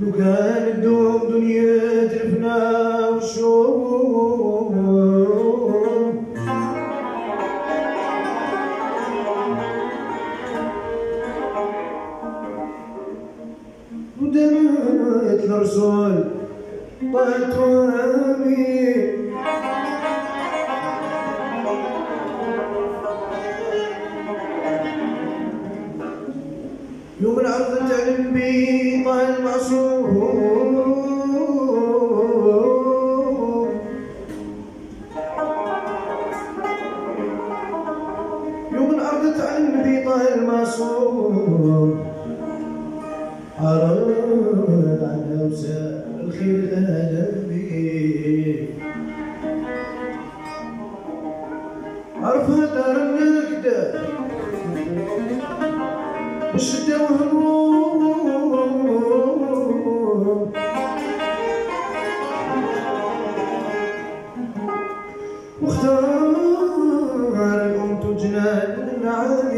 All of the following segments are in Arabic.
لو كان الدوم دنيا الفنا والشوق ودمت الرسول طلعت وامي. عرض عن أوسع الخير الألمي عرفها دار النكدة الشدة وهموم. واختار الأم تجنان العالي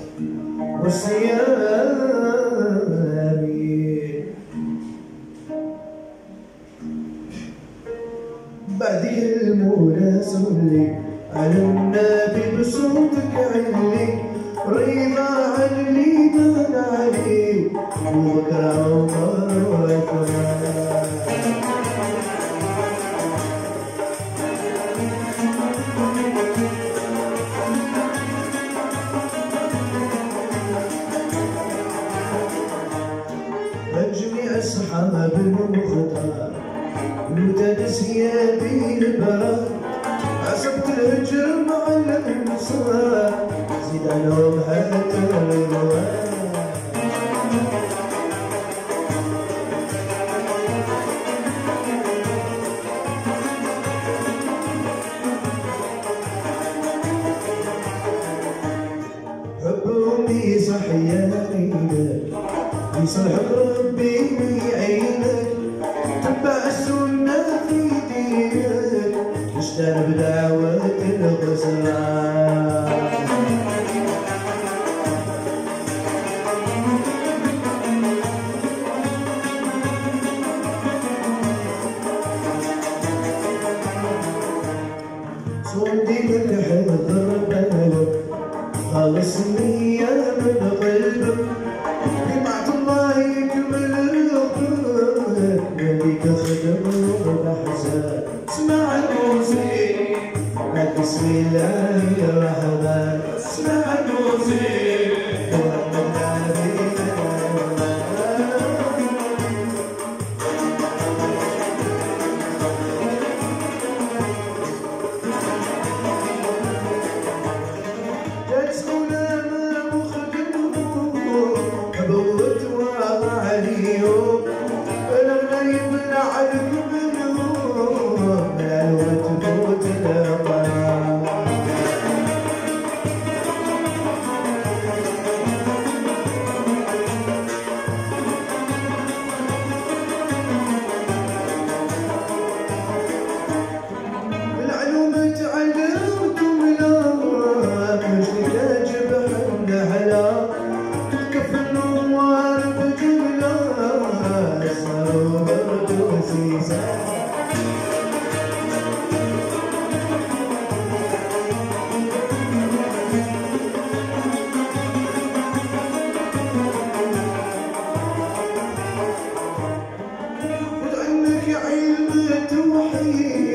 say it. حمى بالمختار متدس يا بين البرد عصبت الهجر معلم المصرى. زيد عليهم حتى الرواد حبهم يصح يا غريبه يصلح away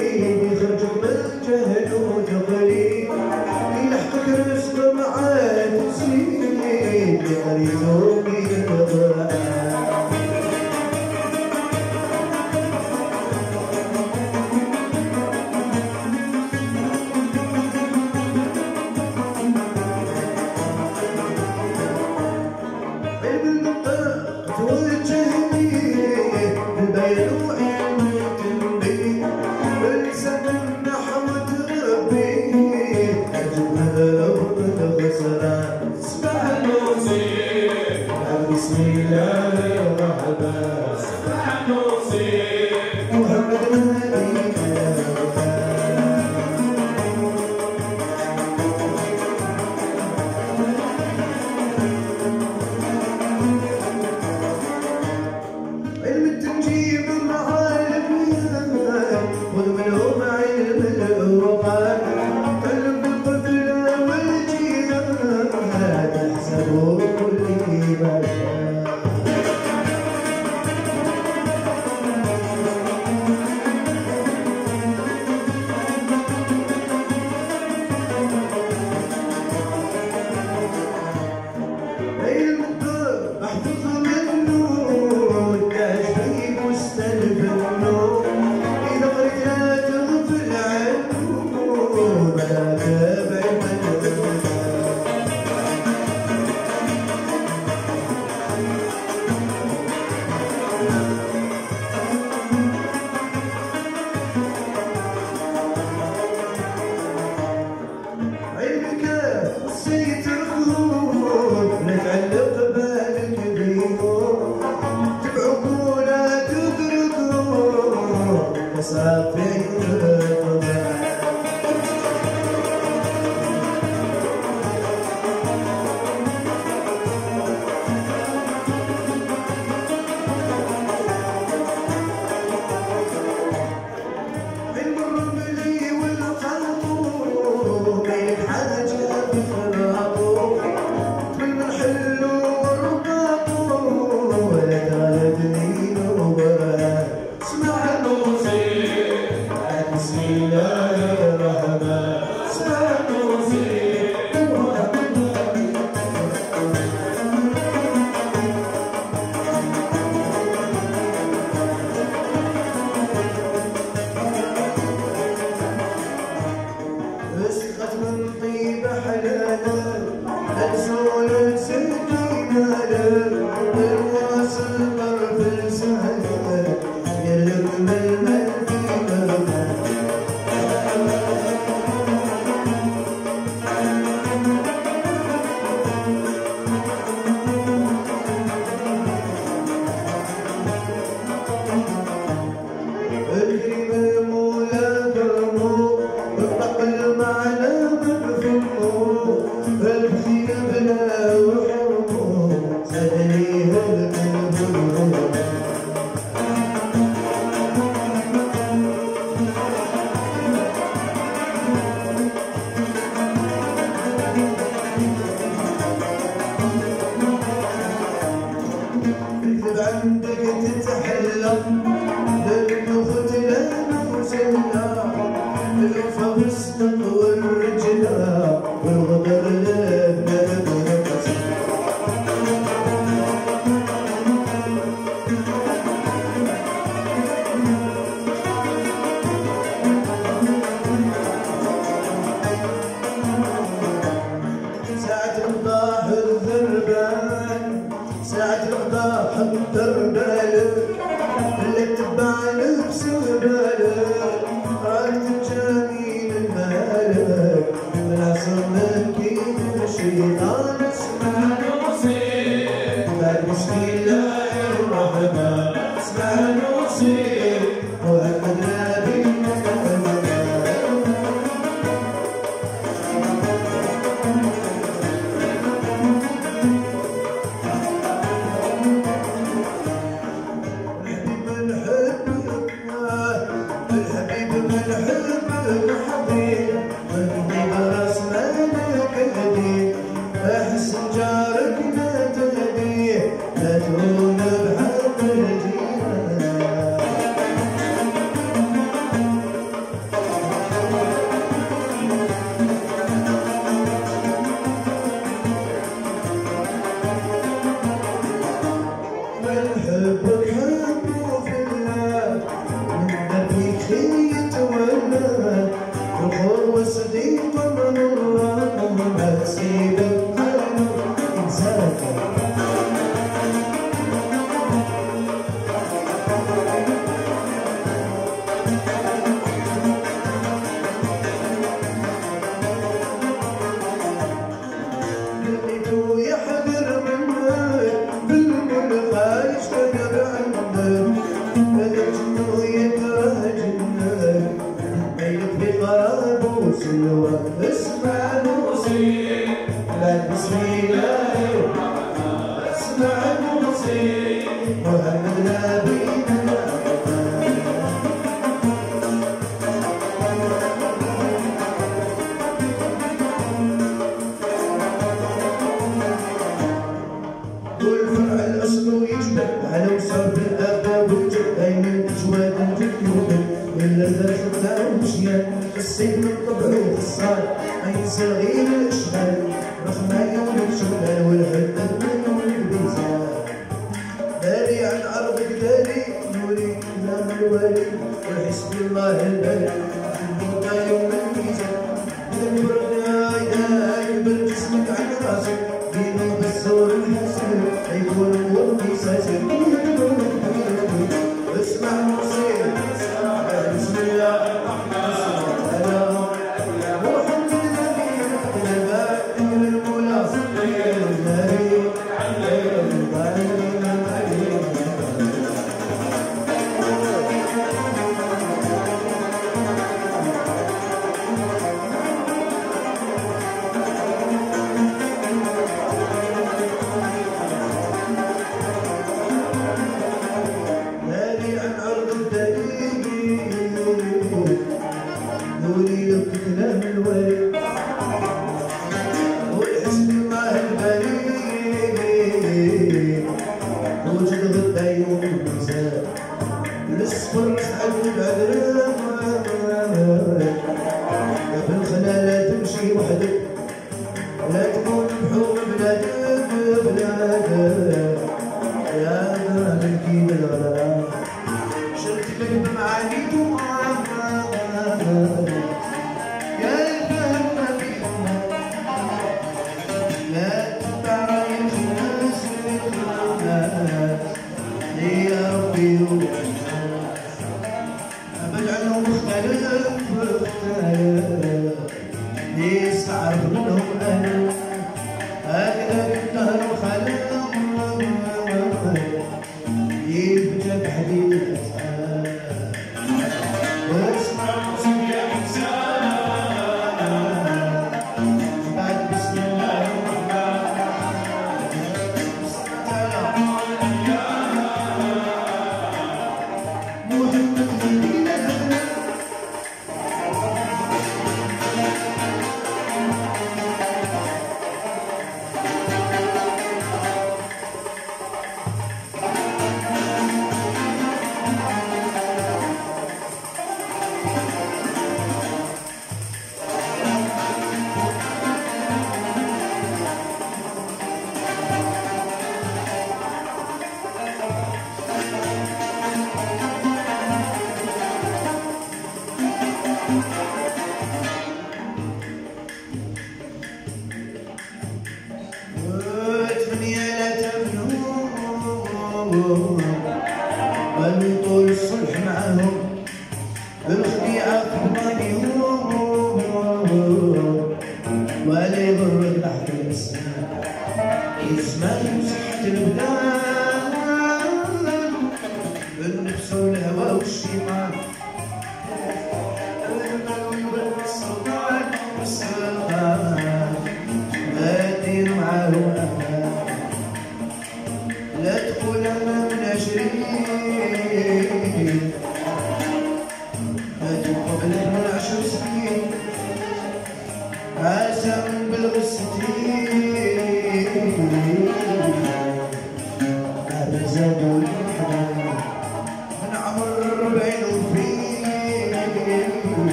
قلبي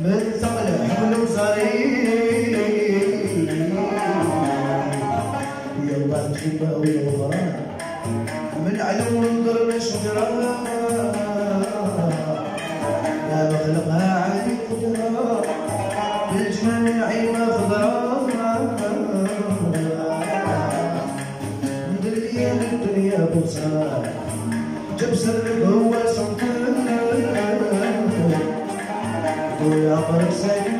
من ثقل حمل صغير يلا تخيبة ويلا من علو نضرب الشجرة لا بخلقها عادي قدرة بالجمال من عيبة خضرة الدنيا بوصة جاب سرك هو سعود Savior.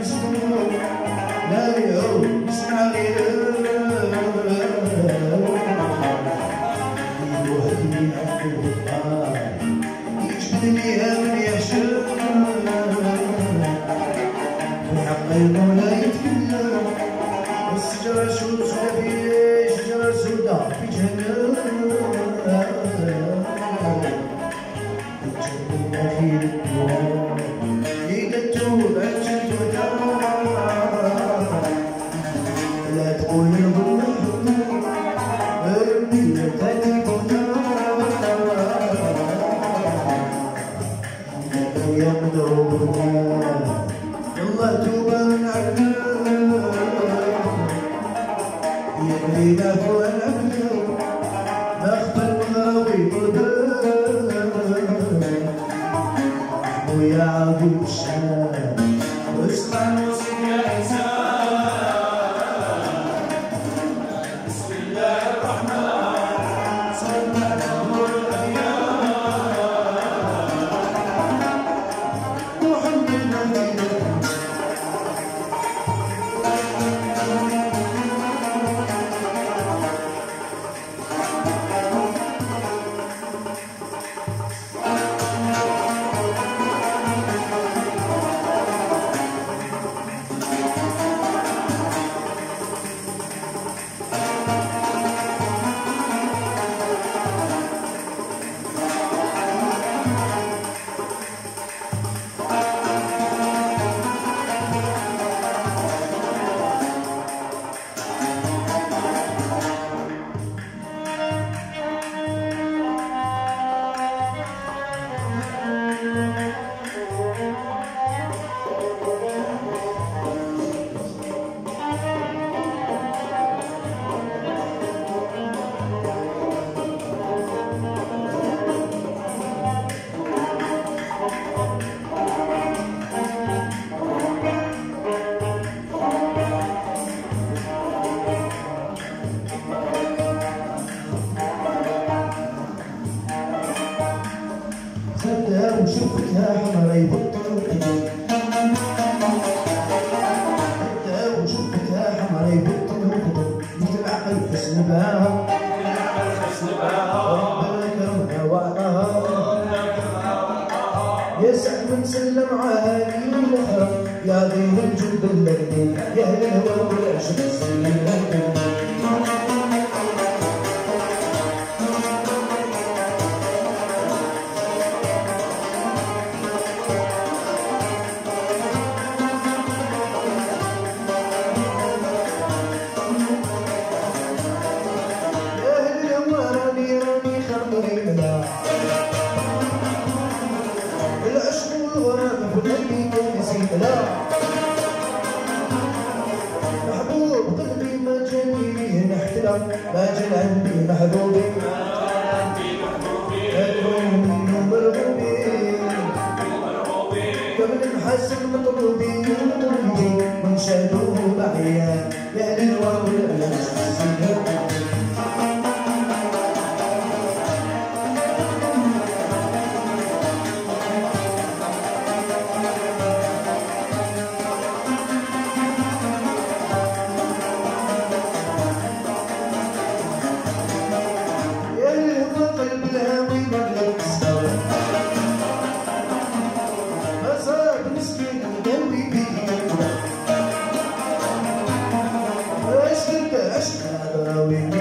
يا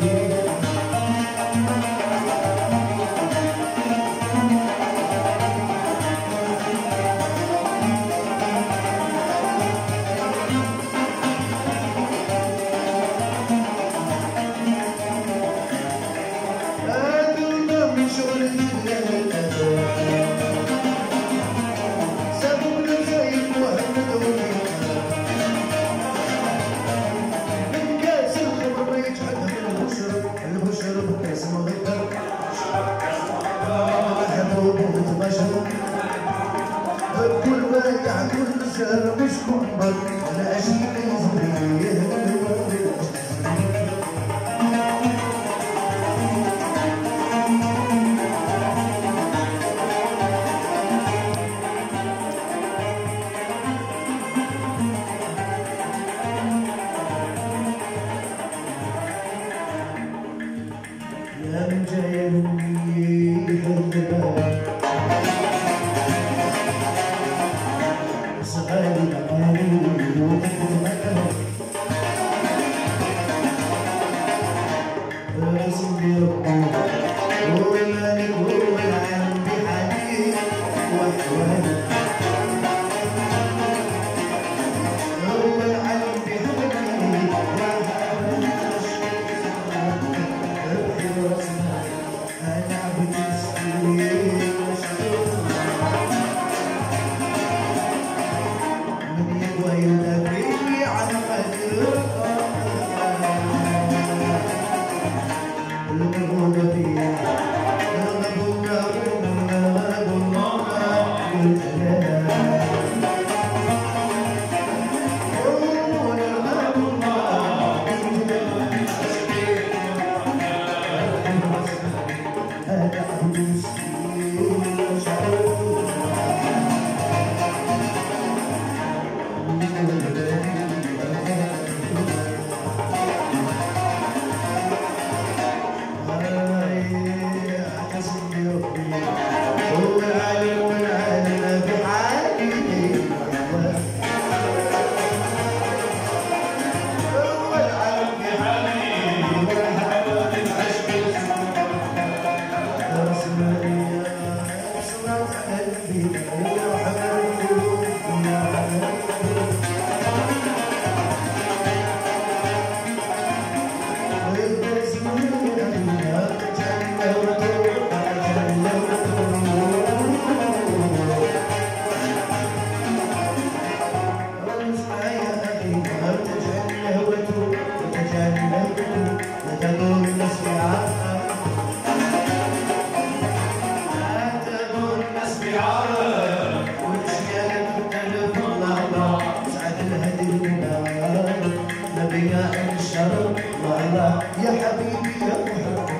Yeah. Anjali Oh,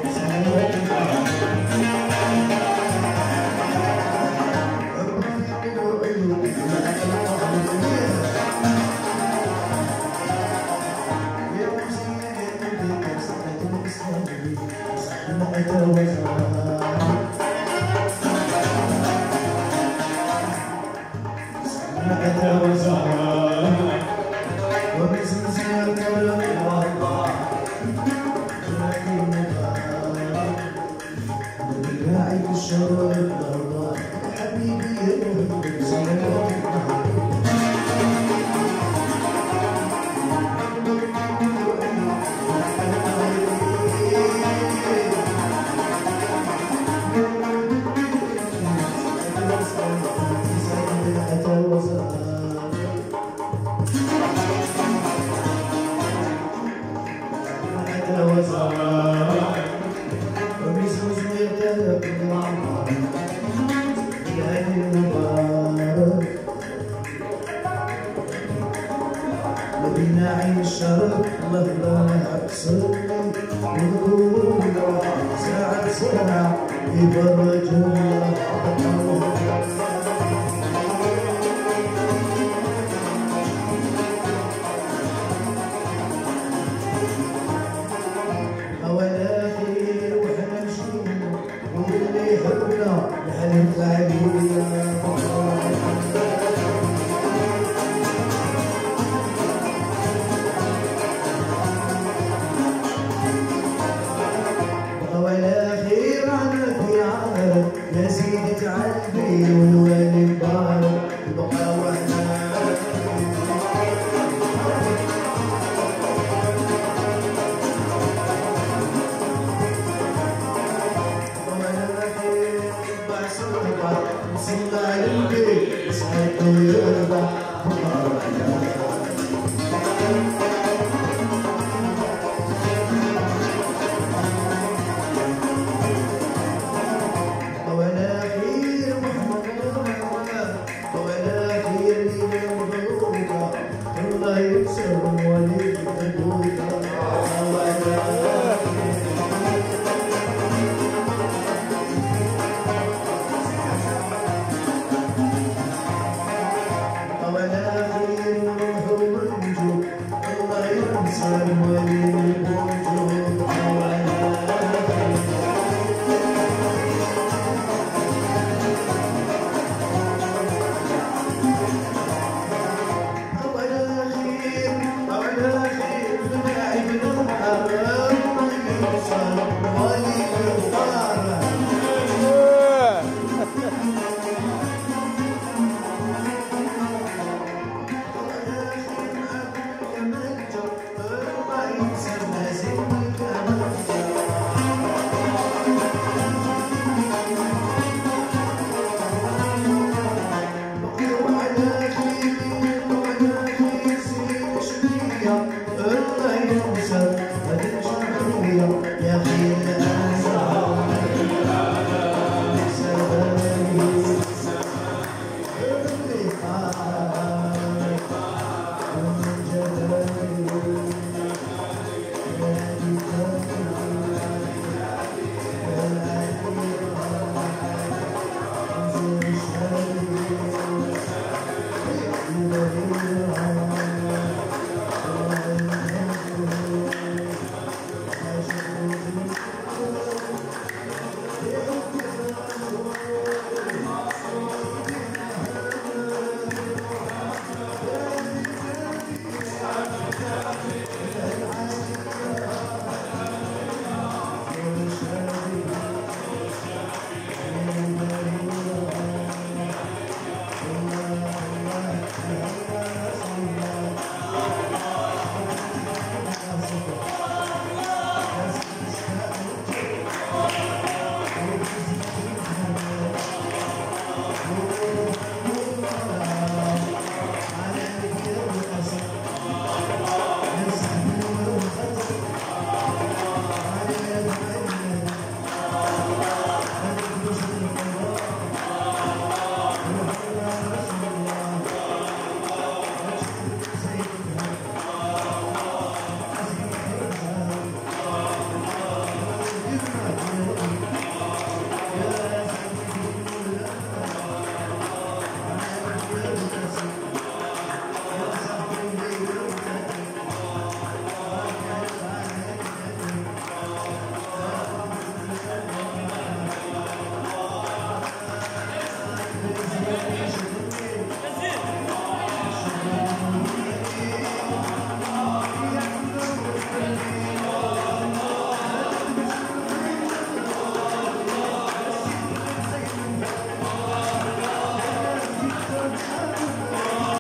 نعيم الشرق لحظة أكسر نقول ساعة ساعة يبرج الله